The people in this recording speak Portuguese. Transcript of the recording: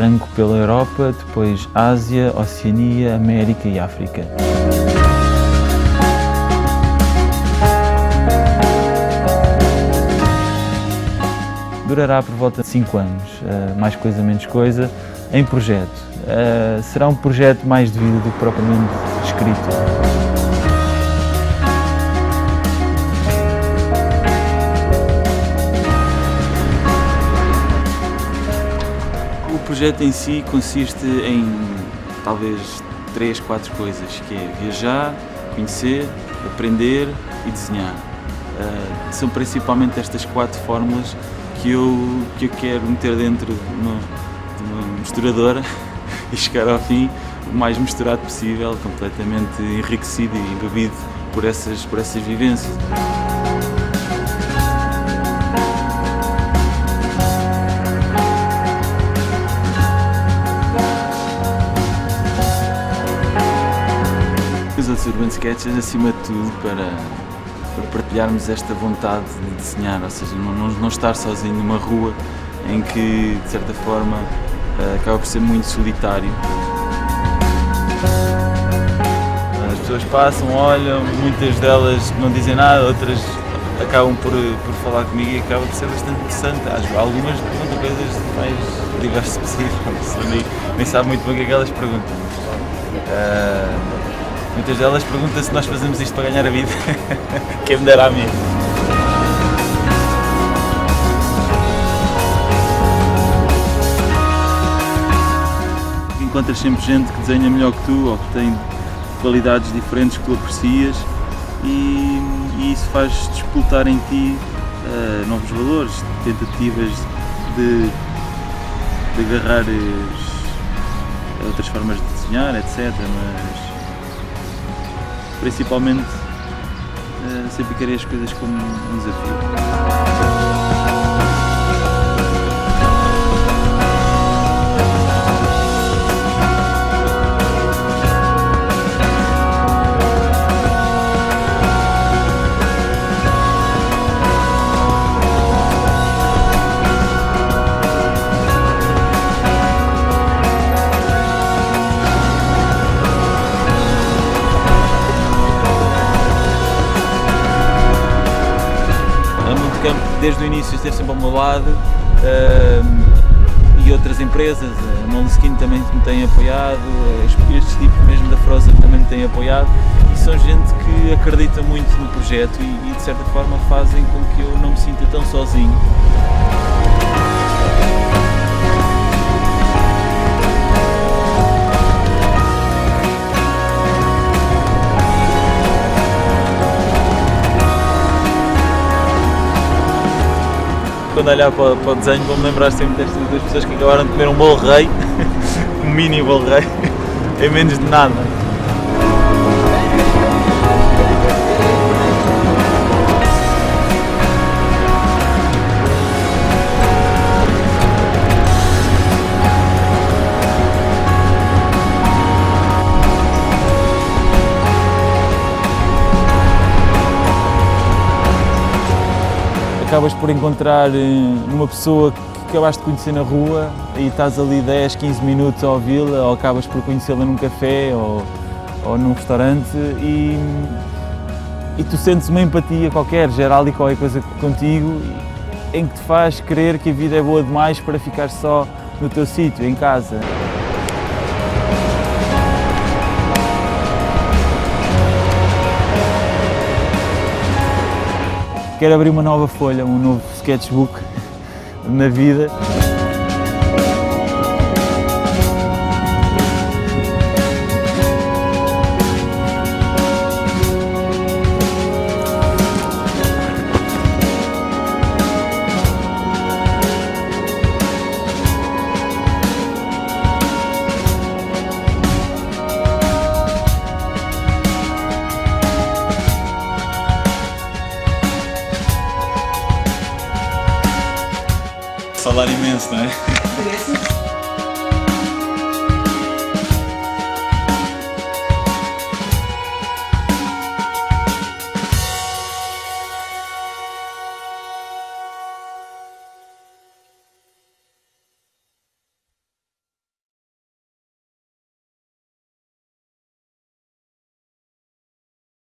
arranco pela Europa, depois Ásia, Oceania, América e África. Durará por volta de 5 anos, eh, mais coisa menos coisa, em projeto. Eh, será um projeto mais de vida do que propriamente escrito. Projeto em si consiste em talvez três, quatro coisas, que é viajar, conhecer, aprender e desenhar. Uh, são principalmente estas quatro fórmulas que eu, que eu quero meter dentro de uma, de uma misturadora e chegar ao fim o mais misturado possível, completamente enriquecido e embebido por essas, por essas vivências. Urban Sketches acima de tudo para, para partilharmos esta vontade de desenhar, ou seja, não, não, estar sozinho numa rua em que de certa forma eh, acaba por ser muito solitário. As pessoas passam, olham, muitas delas não dizem nada, outras acabam por, por falar comigo e acaba de ser bastante interessante. Algumas perguntam coisas mais diversas possíveis, nem, nem sabe muito bem o que é que elas perguntam. Uh, Muitas delas perguntam se nós fazemos isto para ganhar a vida. Quem me dera a mim. Encontras sempre gente que desenha melhor que tu ou que tem qualidades diferentes que tu aprecias e, e isso faz despoltar em ti uh, novos valores, tentativas de, de agarrar outras formas de desenhar, etc. Mas principalmente uh, sempre querer as coisas como um desafio. Desde o início esteve sempre ao meu lado uh, e outras empresas, a Moleskine também me tem apoiado, estes tipos mesmo da Frozen também me têm apoiado e são gente que acredita muito no projeto e, e de certa forma fazem com que eu não me sinta tão sozinho. Quando olhar para, para o desenho vou-me lembrar sempre destas duas pessoas que acabaram de comer um bolo rei, um mini bolo rei, em menos de nada. Acabas por encontrar eh, uma pessoa que acabaste de conhecer na rua e estás ali 10, 15 minutos a ouvi-la ou acabas por conhecê-la num café ou, ou num restaurante e, e tu sentes uma empatia qualquer, gera ali qualquer coisa contigo em que te faz crer que a vida é boa demais para ficar só no teu sítio, em casa. Quero abrir uma nova folha, um novo sketchbook na vida. Falar imenso, não é?